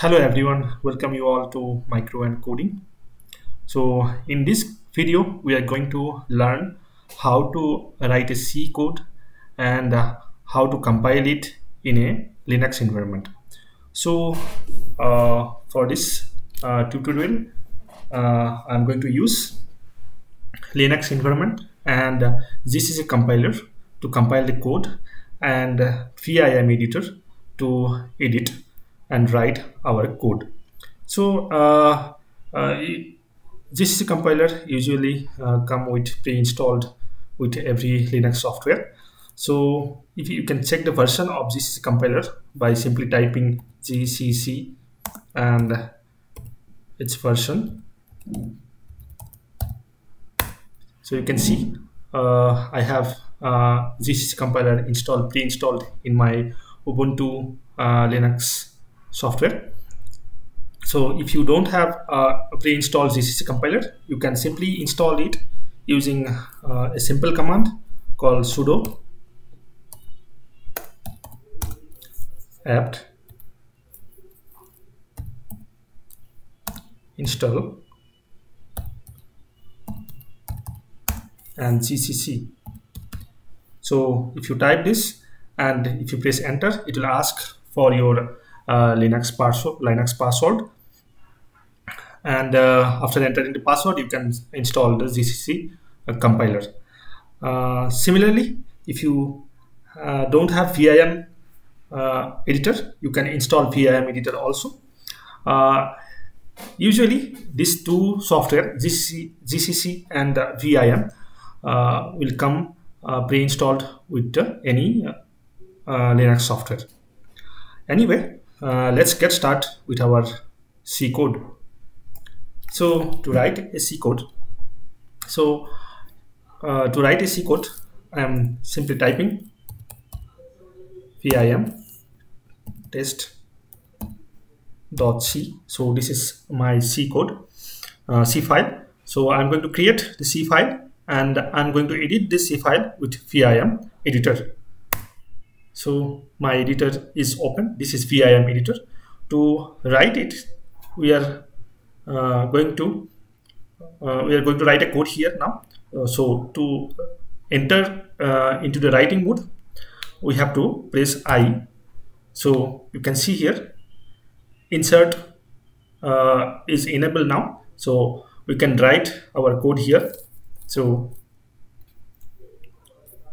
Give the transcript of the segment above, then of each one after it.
Hello everyone, welcome you all to Micro and Coding. So in this video, we are going to learn how to write a C code and uh, how to compile it in a Linux environment. So uh, for this uh, tutorial, uh, I'm going to use Linux environment and uh, this is a compiler to compile the code and VIM editor to edit and write our code. So uh, uh, this compiler usually uh, come with pre-installed with every Linux software. So if you can check the version of this compiler by simply typing gcc and its version. So you can see uh, I have uh, this compiler installed pre-installed in my Ubuntu uh, Linux software. So if you don't have a pre-installed GCC compiler, you can simply install it using uh, a simple command called sudo apt install and gcc so if you type this and if you press enter it will ask for your linux password linux password. And uh, after entering the password you can install the gcc uh, compiler. Uh, similarly if you uh, don't have vim uh, editor you can install vim editor also. Usually these two software gcc, GCC and vim will come pre-installed with any linux software. Anyway uh, let's get started with our C code. So to write a C code, so uh, to write a C code, I am simply typing vim test dot c. So this is my C code, uh, C file. So I'm going to create the C file and I'm going to edit this C file with vim editor so my editor is open. This is vim editor. To write it we are uh, going to uh, we are going to write a code here now. Uh, so to enter uh, into the writing mode we have to press i. So you can see here insert uh, is enabled now. So we can write our code here. So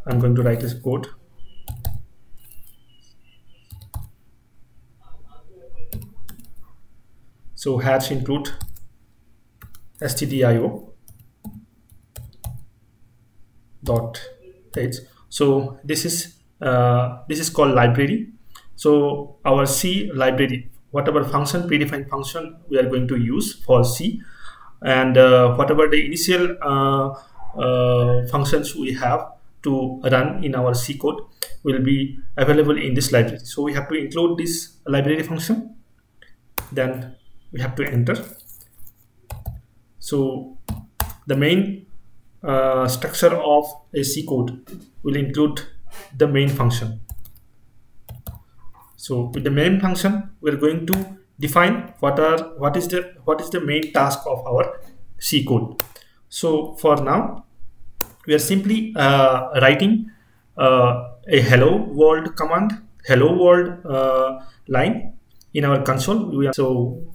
i'm going to write this code So hash include stdio dot h. So this is uh, this is called library. So our C library, whatever function predefined function we are going to use for C, and uh, whatever the initial uh, uh functions we have to run in our C code will be available in this library. So we have to include this library function. Then we have to enter. So the main uh, structure of a C code will include the main function. So with the main function we're going to define what are what is the what is the main task of our C code. So for now we are simply uh, writing uh, a hello world command hello world uh, line in our console. We are so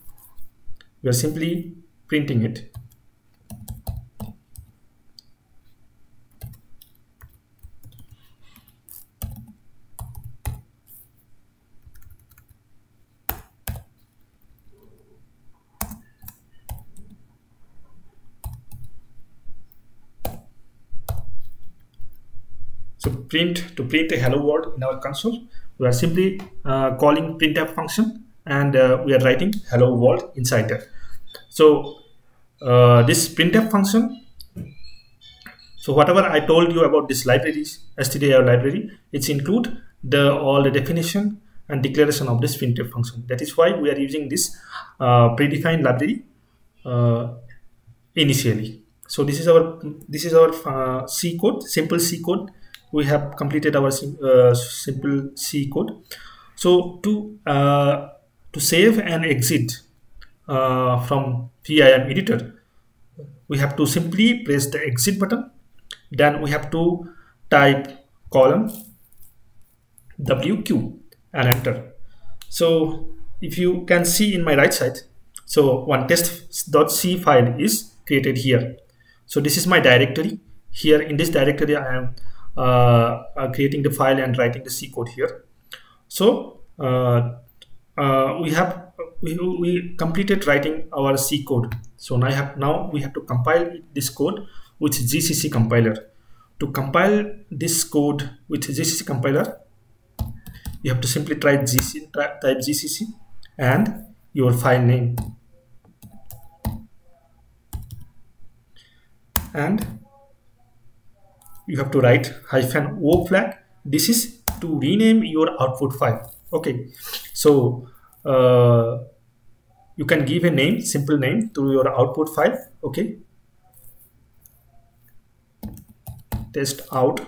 we are simply printing it. So print to print a hello world in our console, we are simply uh, calling printf function and uh, we are writing hello world inside there so uh, this printf function so whatever i told you about this libraries stdio library it's include the all the definition and declaration of this printf function. That is why we are using this uh, predefined library uh, initially. So this is our this is our uh, c code simple c code. We have completed our sim uh, simple c code. So to to save and exit uh, from VIM editor, we have to simply press the exit button. Then we have to type colon WQ and enter. So if you can see in my right side, so one test.c file is created here. So this is my directory. Here in this directory, I am uh, uh, creating the file and writing the C code here. So uh, uh, we have we, we completed writing our C code. So now have now we have to compile this code with GCC compiler. To compile this code with GCC compiler, you have to simply type GCC, type GCC and your file name and you have to write hyphen o flag this is to rename your output file okay so uh, you can give a name simple name to your output file okay? Test out.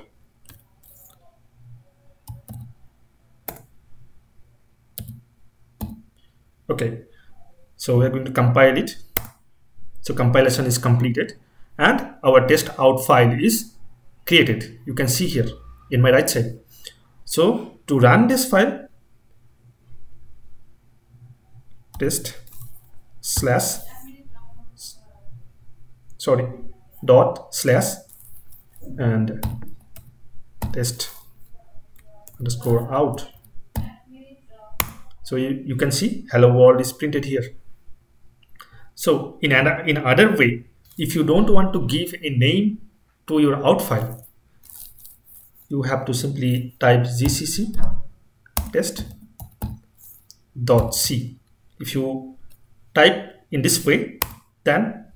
Okay so we're going to compile it. So compilation is completed and our test out file is created. You can see here in my right side. So to run this file test slash sorry dot slash and test underscore out. So you, you can see hello world is printed here. So in another in other way if you don't want to give a name to your out file you have to simply type gcc test dot c if you type in this way then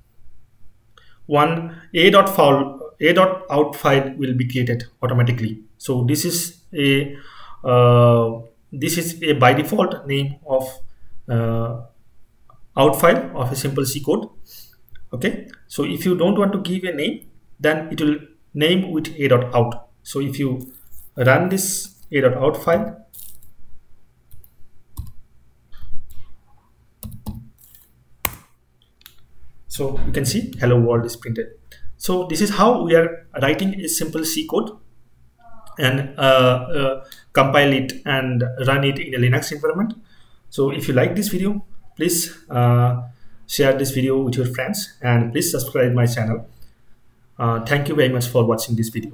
one a dot file a dot out file will be created automatically so this is a uh, this is a by default name of uh, out file of a simple C code. Okay, so if you don't want to give a name, then it will name with a dot out. So if you run this a dot out file, so you can see hello world is printed. So this is how we are writing a simple C code and uh, uh, compile it and run it in a Linux environment. So if you like this video, please uh, share this video with your friends and please subscribe my channel. Uh, thank you very much for watching this video.